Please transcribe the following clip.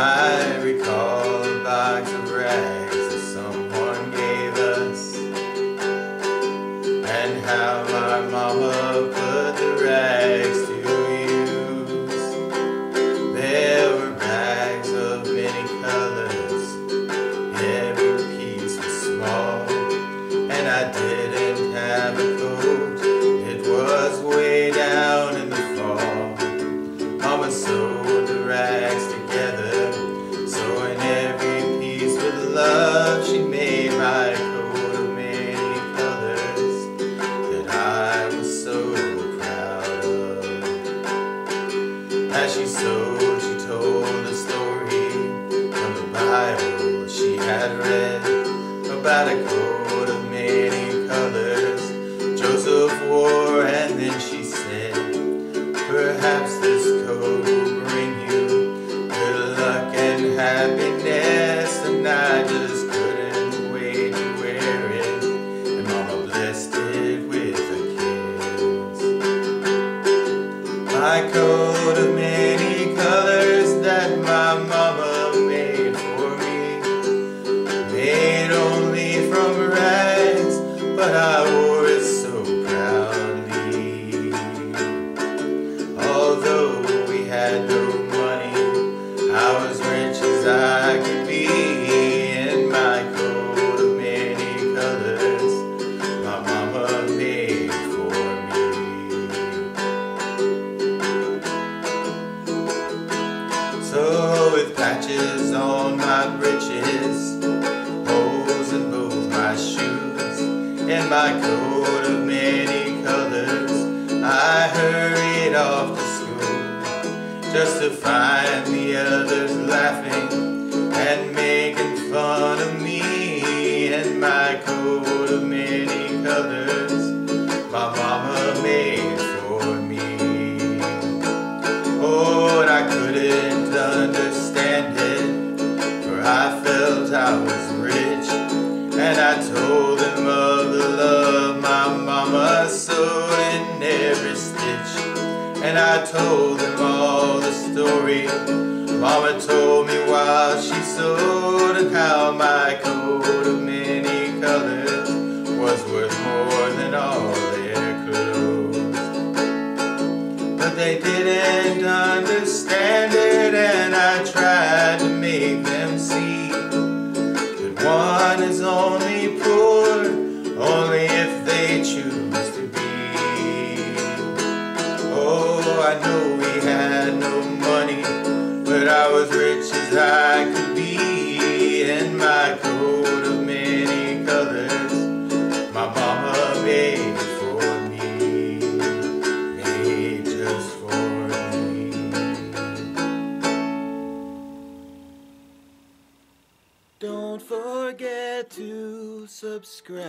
I recall box of rags that someone gave us. And my mama put the rags to use. There were of many colors. Every piece was small. And I didn't have a clue she sewed, she told a story from the Bible she had read about a coat of many colors Joseph wore, and then she said, Perhaps this coat will bring you good luck and happiness, and I just couldn't wait to wear it. And Mama blessed it with a kiss. My coat of many from rags, but I wore it so proudly. Although we had no money, I was rich as I could be in my coat of many colors. My mama made for me. So with patches on my breeches, my coat of many colors, I hurried off to school just to find the others laughing and making fun of me and my coat of many colors. My mama made for me. Oh, and I couldn't understand it, for I felt I was rich. And I told them sewed in every stitch. And I told them all the story Mama told me while she sewed, and how my coat of many colors was worth more than all their clothes but they didn't understand but I was rich as I could be in my coat of many colors. My mama made for me made just for me. Don't forget to subscribe.